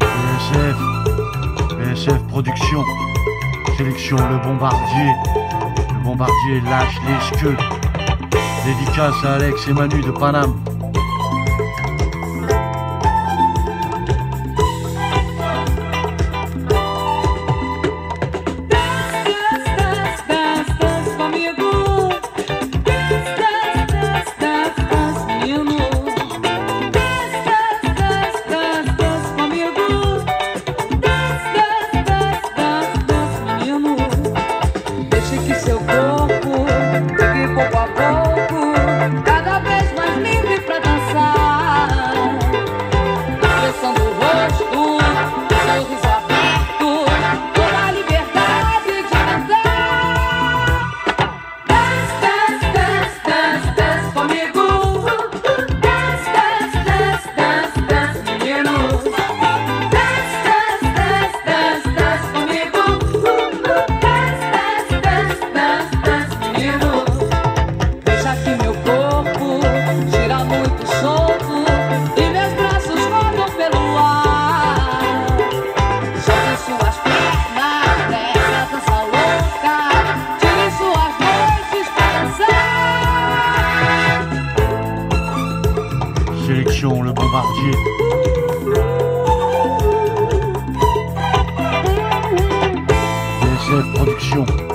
BSF, BSF Production, sélection le bombardier, le bombardier lâche les queues, dédicace à Alex et Manu de Paname. Sélection le bombardier. BSF Production.